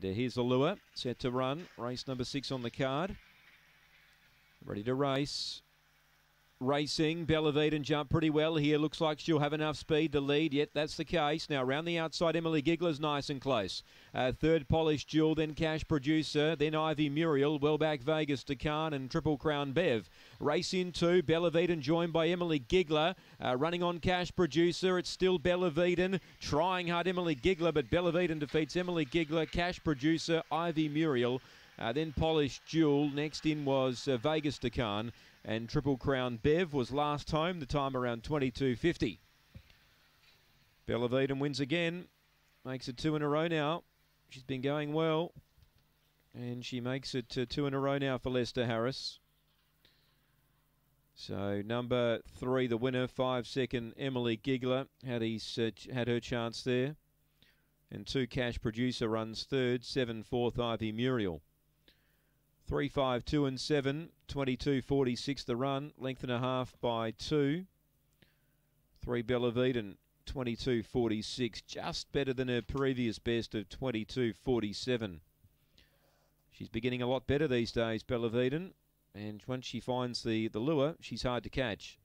And uh, here's the lure, set to run. Race number six on the card. Ready to race. Racing, Bellavine jumped pretty well here. Looks like she'll have enough speed to lead. Yet that's the case. Now round the outside, Emily Giggler's nice and close. Uh, third, Polished Jewel, then Cash Producer, then Ivy Muriel, well back Vegas Deccan and Triple Crown Bev. Race in two, Bellavine joined by Emily Giggler. Uh, running on Cash Producer, it's still Bellavine. Trying hard Emily Giggler, but Bellavine defeats Emily Giggler, Cash Producer, Ivy Muriel. Uh, then Polished Jewel. Next in was uh, Vegas Deccan. And Triple Crown Bev was last home, the time around 22.50. Bellaviden wins again. Makes it two in a row now. She's been going well. And she makes it uh, two in a row now for Lester Harris. So number three, the winner, five second Emily Giggler had his uh, had her chance there, and two cash producer runs third, seven fourth Ivy Muriel. Three, five, two, and seven. 22.46 the run. Length and a half by two. Three Bellaviden. 22.46. Just better than her previous best of 22.47. She's beginning a lot better these days, Bellaviden. And once she finds the, the lure, she's hard to catch.